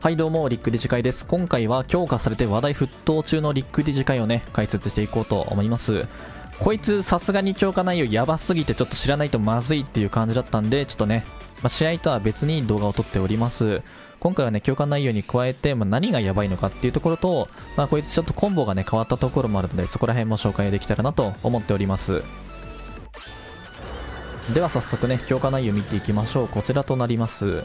はいどうも、リックディジ会です。今回は強化されて話題沸騰中のリックディジ会をね、解説していこうと思います。こいつさすがに強化内容やばすぎてちょっと知らないとまずいっていう感じだったんで、ちょっとね、まあ、試合とは別に動画を撮っております。今回はね、強化内容に加えて、まあ、何がやばいのかっていうところと、まあ、こいつちょっとコンボがね、変わったところもあるので、そこら辺も紹介できたらなと思っております。では早速ね、強化内容見ていきましょう。こちらとなります。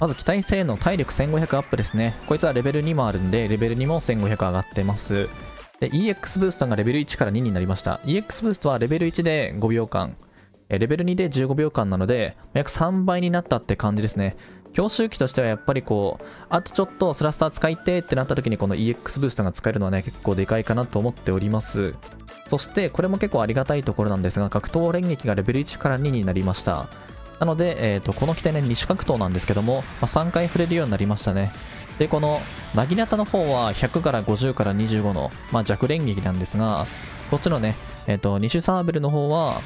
まず機体性能体力1500アップですね。こいつはレベル2もあるんで、レベル2も1500上がってます。で、EX ブーストがレベル1から2になりました。EX ブーストはレベル1で5秒間、レベル2で15秒間なので、約3倍になったって感じですね。強襲機としてはやっぱりこう、あとちょっとスラスター使いてってなった時にこの EX ブーストが使えるのはね、結構でかいかなと思っております。そしてこれも結構ありがたいところなんですが、格闘連撃がレベル1から2になりました。なので、えーと、この機体ね、二種格闘なんですけども、まあ、3回触れるようになりましたね。で、この、なぎなたの方は100から50から25の、まあ、弱連撃なんですが、こっちのね、えっ、ー、と、二種サーベルの方は、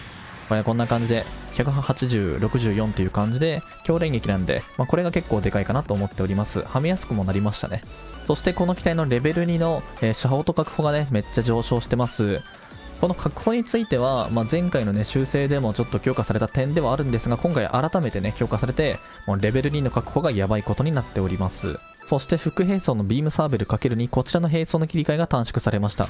これこんな感じで、180、64という感じで、強連撃なんで、まあ、これが結構でかいかなと思っております。はめやすくもなりましたね。そしてこの機体のレベル2の、えー、シャオト確保がね、めっちゃ上昇してます。この確保については、まあ、前回のね、修正でもちょっと強化された点ではあるんですが、今回改めてね、強化されて、もうレベル2の確保がやばいことになっております。そして副並走のビームサーベル ×2、こちらの並走の切り替えが短縮されました。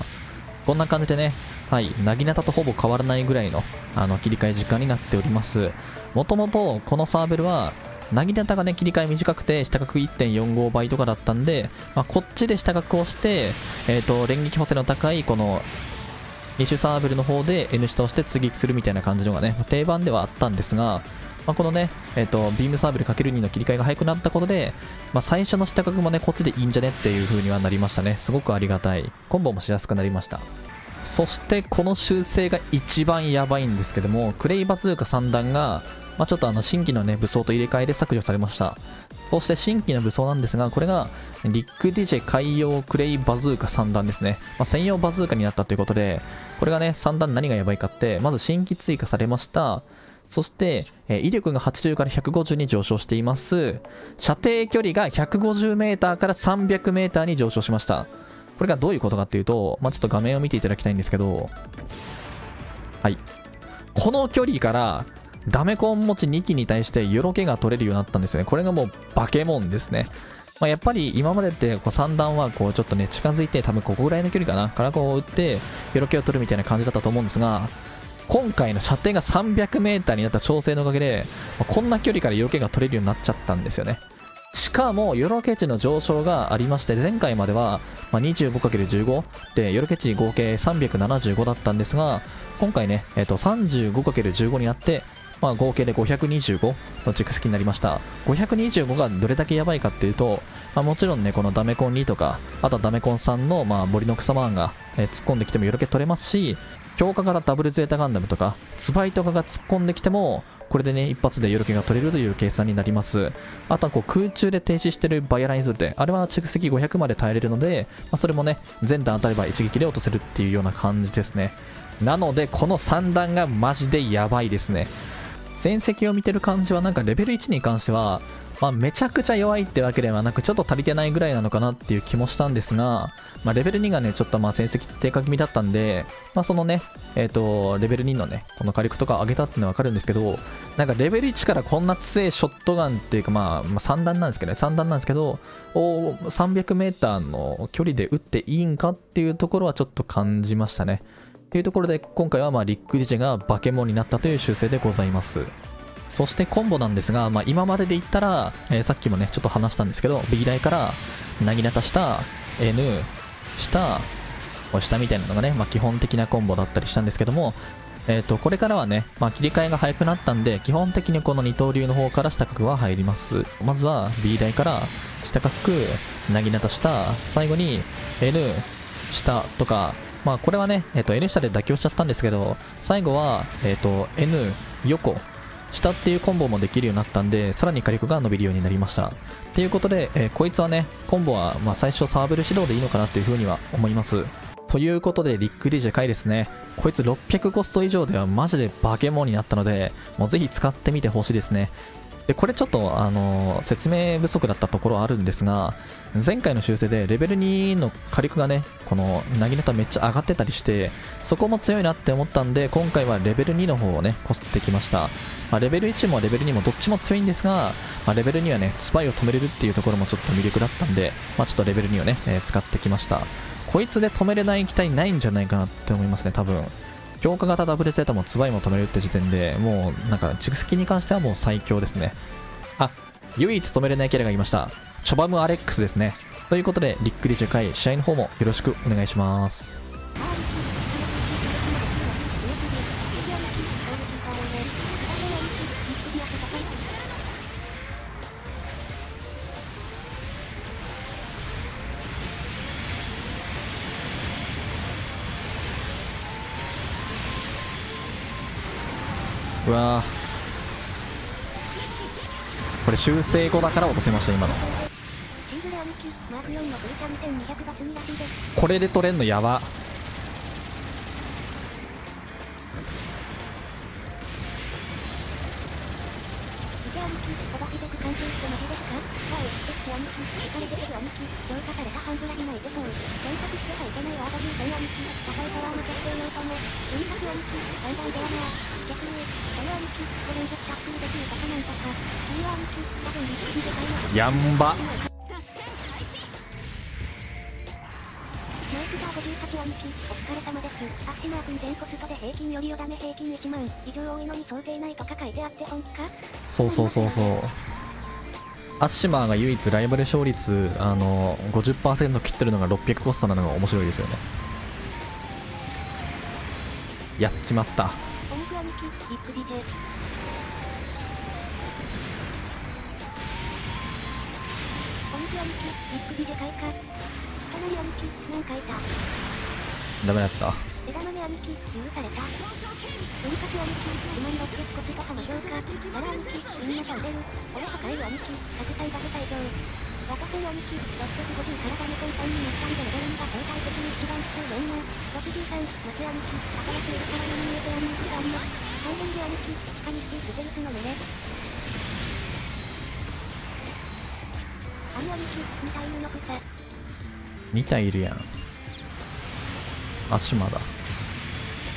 こんな感じでね、はい、なぎなたとほぼ変わらないぐらいのあの切り替え時間になっております。もともとこのサーベルは、なぎなたがね、切り替え短くて、下角1.45倍とかだったんで、まあ、こっちで下角をして、えっ、ー、と、連撃補正の高い、この2種サーベルの方で N 下をして追撃するみたいな感じのがね、定番ではあったんですが、まあ、このね、えっ、ー、と、ビームサーベル ×2 の切り替えが早くなったことで、まあ、最初の下角もね、こっちでいいんじゃねっていう風にはなりましたね。すごくありがたい。コンボもしやすくなりました。そしてこの修正が一番やばいんですけども、クレイバズーカ3段が、まあ、ちょっとあの新規のね、武装と入れ替えで削除されました。そして新規の武装なんですが、これがリックディジェ海洋クレイバズーカ3段ですね。まあ、専用バズーカになったということで、これがね、3段何がやばいかって、まず新規追加されました。そして、え威力が80から150に上昇しています。射程距離が 150m から 300m に上昇しました。これがどういうことかっていうと、まあ、ちょっと画面を見ていただきたいんですけど、はい。この距離からダメコン持ち2機に対してよろけが取れるようになったんですよね。これがもうバケモンですね。まあ、やっぱり今までってこう3段はこうちょっとね近づいて多分ここぐらいの距離かなからこう打ってよろけを取るみたいな感じだったと思うんですが今回の射程が 300m になった調整のおかげでまこんな距離からよろけが取れるようになっちゃったんですよねしかもよろけ値の上昇がありまして前回まではま 25×15 でよろけ値合計375だったんですが今回ね、えー、と 35×15 になってまあ、合計で525の蓄積になりました。525がどれだけやばいかっていうと、まあ、もちろんねこのダメコン2とかあとはダメコン3の、まあ、森の草マーンが、え、突っ込んできてもよろけ取れますし強化からダブルゼータガンダムとかツバイとかが突っ込んできてもこれでね一発でよろけが取れるという計算になります。あとはこう空中で停止してるバイアラインズルであれは蓄積500まで耐えれるので、まあ、それもね全弾当たれば一撃で落とせるっていうような感じですね。なのでこの3弾がマジでやばいですね。戦績を見てる感じはなんかレベル1に関しては、まあ、めちゃくちゃ弱いってわけではなくちょっと足りてないぐらいなのかなっていう気もしたんですが、まあ、レベル2がねちょっとまあ戦績低下気味だったんで、まあ、そのねえっ、ー、とレベル2のねこの火力とか上げたっていうのはわかるんですけどなんかレベル1からこんな強いショットガンっていうかまあ、まあ、3段なんですけどね3段なんですけどを 300m の距離で撃っていいんかっていうところはちょっと感じましたね。というところで今回はまあリックディジェがバケモンになったという修正でございます。そしてコンボなんですが、まあ、今までで言ったら、えー、さっきもねちょっと話したんですけど B 台からなぎなた下 N 下下みたいなのがね、まあ、基本的なコンボだったりしたんですけどもえー、とこれからはね、まあ、切り替えが早くなったんで基本的にこの二刀流の方から下角は入ります。まずは B 台から下角なぎなた下最後に N 下とかまあこれはね、えー、と N 下で妥協しちゃったんですけど、最後は、えー、と N 横、下っていうコンボもできるようになったんで、さらに火力が伸びるようになりました。ということで、えー、こいつはね、コンボはまあ最初サーベル指導でいいのかなっていうふうには思います。ということで、リック・ディジェ回ですね。こいつ600コスト以上ではマジでバケモンになったので、もうぜひ使ってみてほしいですね。でこれちょっと、あの説明不足だったところあるんですが前回の修正でレベル2の火力がねこのなぎネタめっちゃ上がってたりしてそこも強いなって思ったんで今回はレベル2の方をねこすってきました、まあ、レベル1もレベル2もどっちも強いんですが、まあ、レベル2はねスパイを止めれるっていうところもちょっと魅力だったんで、まあ、ちょっとレベル2をね、えー、使ってきました。こいつで止めれない機体ないんじゃないかなって思いますね多分。強化型ダブルゼータもツバイも止めるって時点でもうなんか蓄積に関してはもう最強ですね。あ唯一止めれないキャラがいました。チョバムアレックスですね。ということでリックリ10回試合の方もよろしくお願いします。うわこれ修正後だから落とせました今の。これで取れんのやばヤミキ、イカれてくるアニキ、浄化されたハングラビナイテそう。選択してはいけないワード優先アニキ、高いパワーの決定要素も、運格アニキ、最大ドラマー、逆に、このアニキ、5連続タックルできるとかなんとか、このアニ、多分20で買いま。やんば。メイクが58アニ、お疲れ様です。アッシマー君全コストで平均よりよだめ平均1万以上多いのに想定内とか書いてあって本気かそうそうそうそう。アッシマーが唯一ライバル勝率あの50%切ってるのが600コストなのが面白いですよね。やっちまった。ダメだった。枝豆兄貴、許された。分割兄貴、1万600コスとかの評価。バラ兄貴、みんなが売れる。俺破壊兄貴、100歳バグ退場。私の兄貴、650からダメコン3に乗ったんでレベル2が相対的に一番きついメインの。63、松兄貴、新しいからに見えて兄貴があります。大変で兄貴、地下にステルスの群れ。兄兄貴、2体いるの草。2体いるやん。アシマだ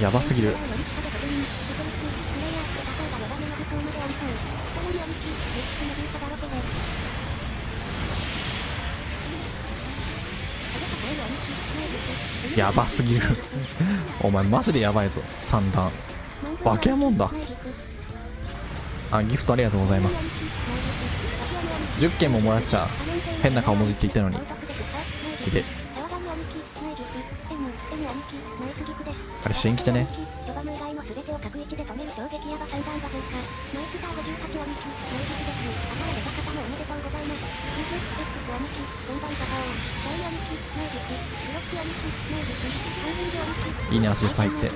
やばすぎる。やばすぎる。お前マジでやばいぞ。三段。化け物だ。あギフトありがとうございます。10件ももらっちゃ変な顔文字って言ったのに。ひであれ新規じゃね？いいねアシス入って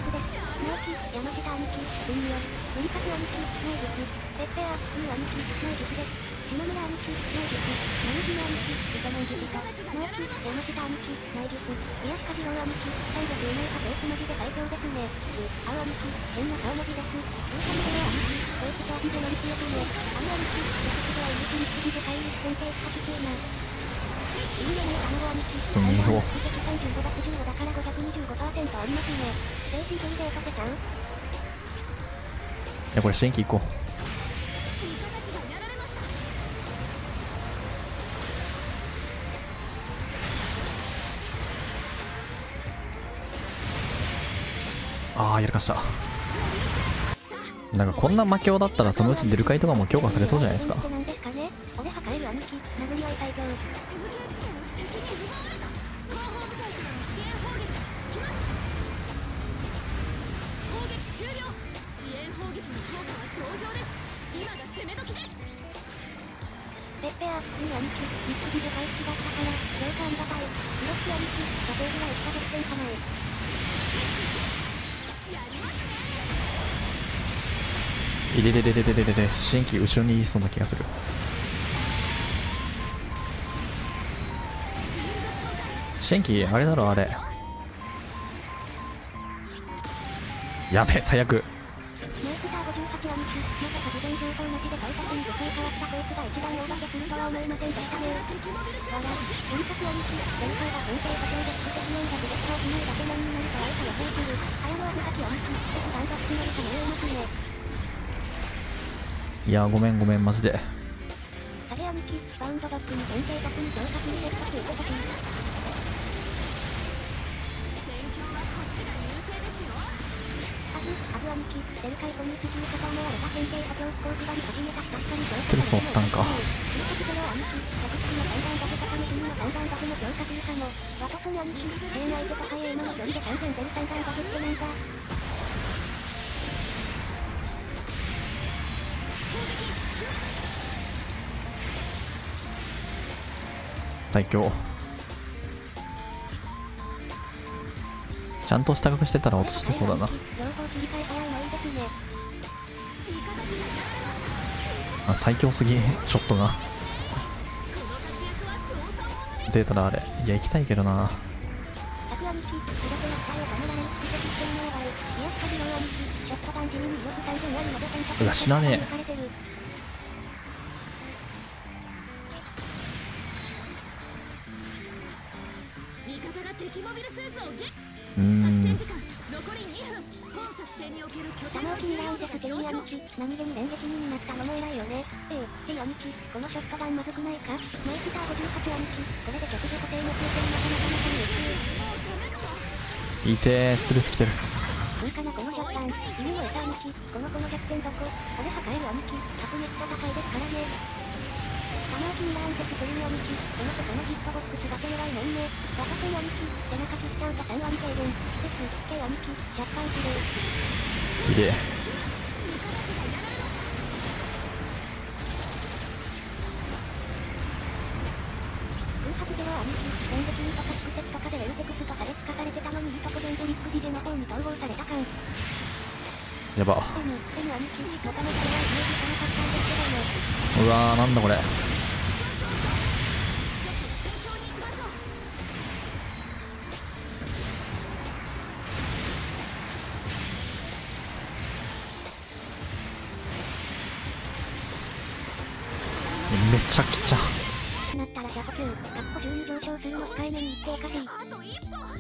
島村兄貴、名術、マヌジの兄貴、イカモンジジと、マーキ、山下兄貴、内術、内術、宮下次郎兄貴、最後有名派ベース文字で最強ですね。う、青兄貴、変な顔文字です。通過の上兄貴、ベース調子で乗り強くね。あの兄貴、予測では入りに次で最優先生使きな。い、ますね。精神フルデーさせちゃういや、これ新規行こう。ああやらかしたなんかこんな魔境だったらそのうち出る会とかも強化されそうじゃないですかペッペア、いい兄貴、ミスビル大好きだったから、強化ありがたい。ブロック兄貴、射程ぐらいしかできてんかない。いでででででででで新規後ろにいそうな気がする新規あれだろあれやべ最悪走なしで到達に女性変わったコースが一番大化けするとは思いませんでしたね。わら、瞬発を見し、前回は本体過程で少し不安が出てを決めるだけなんになるかわいさ予想する。早もう無駄きを見し、敵断続決めるか迷いますね。いやごめんごめん、マジで。風を見、バウンドドッグに限定格に上達に接続動。ストレスを負ったんか。最強。ちゃんと下隠してたら落としてそうだな。あ最強すぎ。ショットがゼータだあれ。いや行きたいけどな。うわ死なねえ。うん。時間残り2分本作戦における拠タモーキミランテステリー兄貴、何気に連撃になったのも偉いよね。ええ、T 兄貴、このショットガンまずくないかメイクター58兄貴、これで局所固定の通点なかなかなかにいてーストレス来てるいいかなこのショットガン、意味を得た兄貴、このこの弱点どこ俺破壊る兄貴、白熱戦いですからね。鉄専用道、そのこのヒットボックスだけ狙いもんね、若手やみ、背中切っちゃうが3割成分、施設、い。空白では兄貴、にとか宿設とかでレルテクスと差別化されてたのにいとこ全部ビッグの方に統合された感。やば。うわーなんだこれ。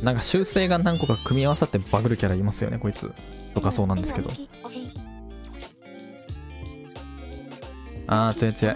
なんか修正が何個か組み合わさってバグるキャラいますよねこいつとかそうなんですけど。貴惜しい。あー強い。強